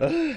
Ugh.